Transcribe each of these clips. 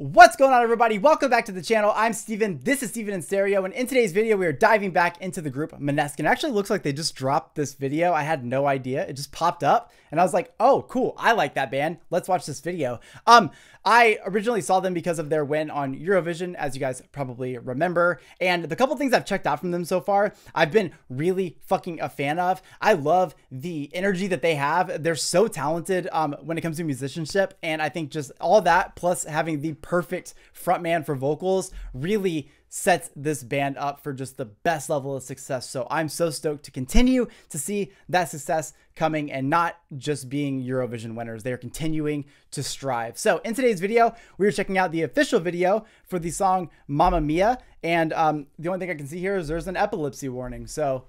What's going on everybody? Welcome back to the channel. I'm Steven. This is Steven in Stereo and in today's video we are diving back into the group Måneskin. It actually looks like they just dropped this video. I had no idea. It just popped up and I was like, "Oh, cool. I like that band. Let's watch this video." Um I originally saw them because of their win on Eurovision as you guys probably remember. And the couple things I've checked out from them so far, I've been really fucking a fan of. I love the energy that they have. They're so talented um when it comes to musicianship and I think just all that plus having the perfect frontman for vocals really sets this band up for just the best level of success. So I'm so stoked to continue to see that success coming and not just being Eurovision winners. They're continuing to strive. So in today's video, we are checking out the official video for the song Mamma Mia. And um, the only thing I can see here is there's an epilepsy warning. So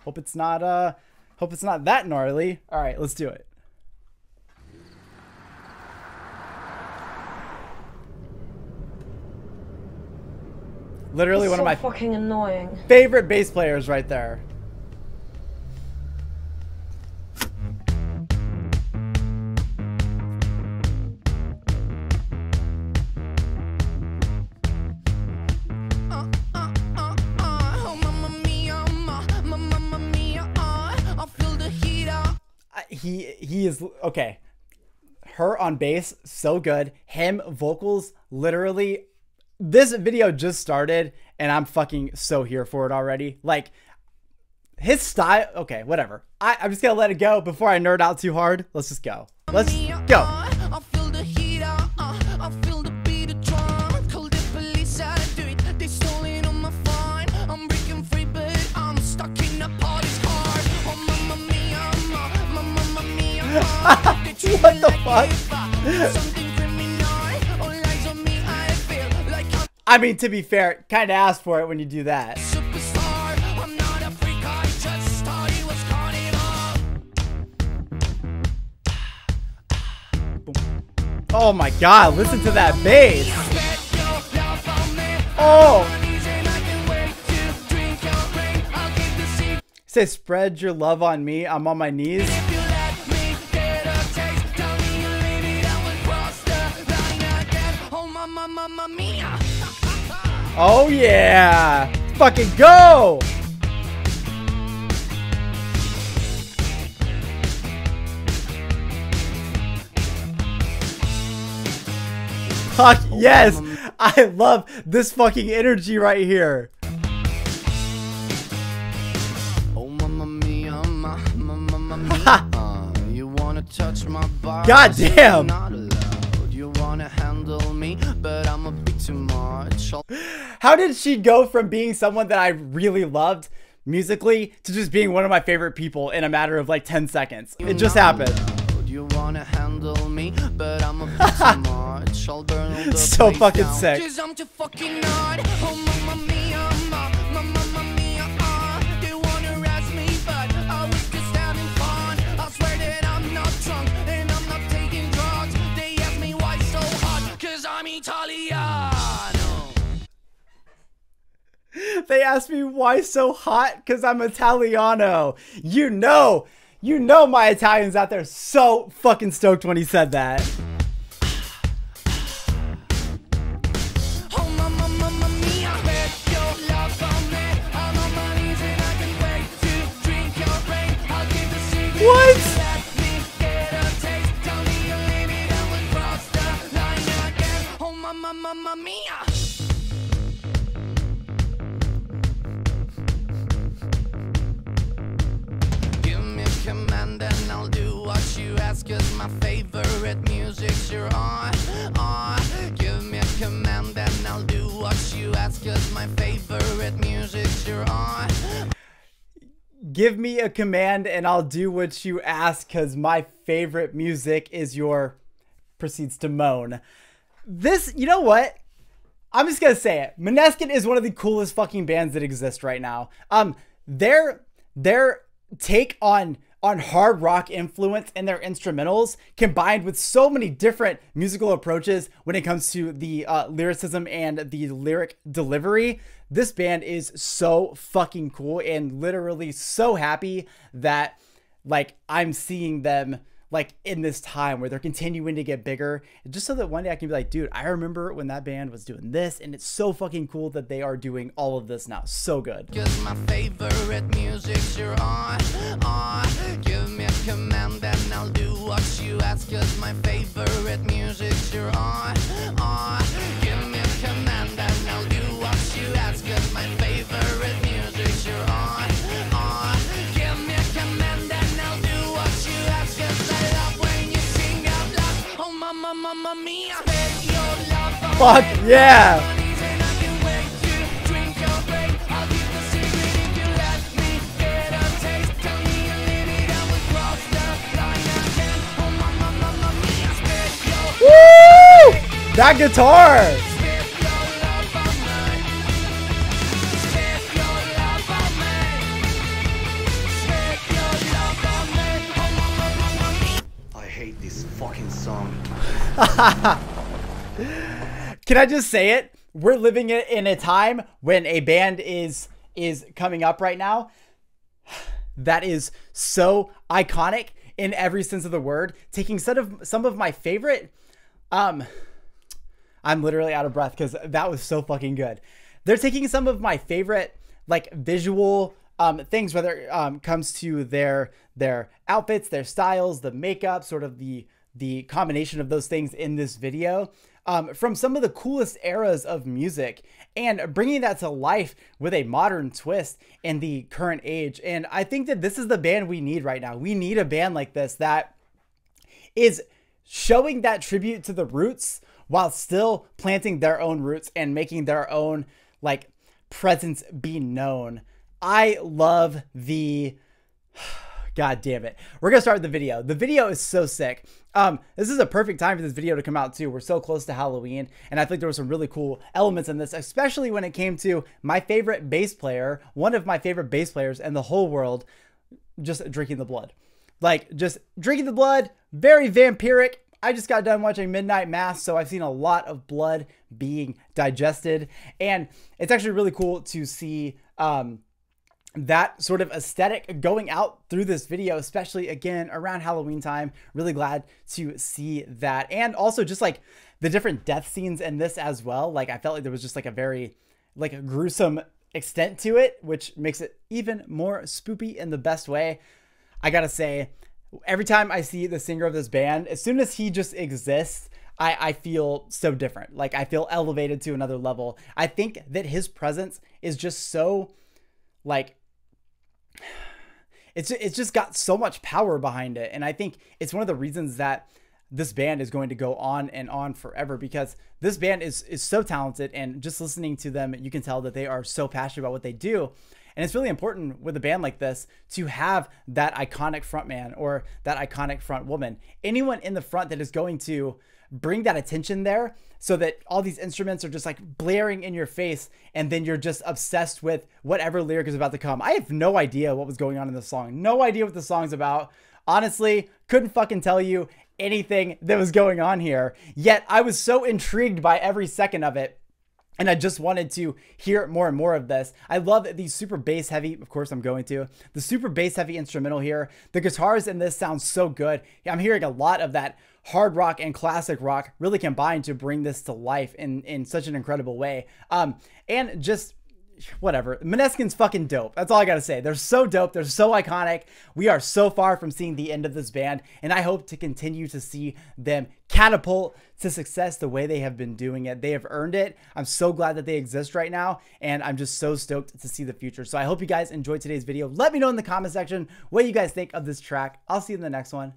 hope it's not, uh, hope it's not that gnarly. All right, let's do it. Literally one so of my fucking annoying. favorite bass players right there. He he is okay. Her on bass, so good. Him vocals, literally. This video just started, and I'm fucking so here for it already. Like his style. Okay, whatever. I, I'm just gonna let it go before I nerd out too hard. Let's just go. Let's go. I feel the heat, uh, uh, I feel the beat of drum. Call the police, I do it. They stolen on my phone. I'm breaking free, but I'm stuck in a party's heart. Oh, mamma mia, ma, ma, mamma mia. They treat What the fuck? I mean, to be fair, kind of asked for it when you do that. Oh my god, listen to that bass. Oh, say spread your love on me. I'm on my knees. Oh yeah, fucking go. Fuck yes! I love this fucking energy right here. Oh, mamma How did she go from being someone that I really loved musically to just being one of my favorite people in a matter of like 10 seconds? It just happened. You wanna handle me, but I'm a They asked me why so hot? Because I'm Italiano. You know, you know my Italians out there so fucking stoked when he said that. Oh, mamma, mamma music's your on, on. Give me a command and I'll do what you ask. Cause my favorite music music's your on. Give me a command and I'll do what you ask because my favorite music is your. Proceeds to moan. This, you know what? I'm just gonna say it. Måneskin is one of the coolest fucking bands that exist right now. Um, their their take on on hard rock influence in their instrumentals, combined with so many different musical approaches when it comes to the uh, lyricism and the lyric delivery. This band is so fucking cool and literally so happy that like I'm seeing them like in this time where they're continuing to get bigger just so that one day I can be like, dude, I remember when that band was doing this and it's so fucking cool that they are doing all of this now. So good. Cause my favorite music's you're on, uh, on. Uh, give me a command and I'll do what you ask. Cause my favorite music's you're on, uh, on. Give me a command Spread yeah! Woo! That guitar. Can I just say it? We're living in- a time when a band is is coming up right now that is so iconic in every sense of the word, taking some of some of my favorite um I'm literally out of breath cuz that was so fucking good. They're taking some of my favorite like visual um, things whether it um, comes to their their outfits, their styles, the makeup, sort of the the combination of those things in this video um, from some of the coolest eras of music and bringing that to life with a modern twist in the current age. And I think that this is the band we need right now. We need a band like this that is showing that tribute to the roots while still planting their own roots and making their own like presence be known. I love the God damn it. We're gonna start with the video. The video is so sick. Um, this is a perfect time for this video to come out too. We're so close to Halloween, and I think there were some really cool elements in this, especially when it came to my favorite bass player, one of my favorite bass players in the whole world, just drinking the blood. Like just drinking the blood, very vampiric. I just got done watching Midnight Mass, so I've seen a lot of blood being digested, and it's actually really cool to see um, that sort of aesthetic going out through this video, especially again around Halloween time. Really glad to see that. And also just like the different death scenes in this as well. Like I felt like there was just like a very like a gruesome extent to it, which makes it even more spoopy in the best way. I gotta say, every time I see the singer of this band, as soon as he just exists, I, I feel so different. Like I feel elevated to another level. I think that his presence is just so like it's it's just got so much power behind it and i think it's one of the reasons that this band is going to go on and on forever because this band is is so talented and just listening to them you can tell that they are so passionate about what they do. And it's really important with a band like this to have that iconic frontman or that iconic front woman anyone in the front that is going to bring that attention there so that all these instruments are just like blaring in your face and then you're just obsessed with whatever lyric is about to come. I have no idea what was going on in this song. No idea what the song's about. Honestly, couldn't fucking tell you anything that was going on here. Yet I was so intrigued by every second of it. And I just wanted to hear more and more of this. I love the super bass heavy, of course, I'm going to. The super bass heavy instrumental here. The guitars in this sound so good. I'm hearing a lot of that hard rock and classic rock really combined to bring this to life in, in such an incredible way. Um, and just whatever. Måneskin's fucking dope. That's all I gotta say. They're so dope. They're so iconic. We are so far from seeing the end of this band, and I hope to continue to see them catapult to success the way they have been doing it. They have earned it. I'm so glad that they exist right now, and I'm just so stoked to see the future. So I hope you guys enjoyed today's video. Let me know in the comment section what you guys think of this track. I'll see you in the next one.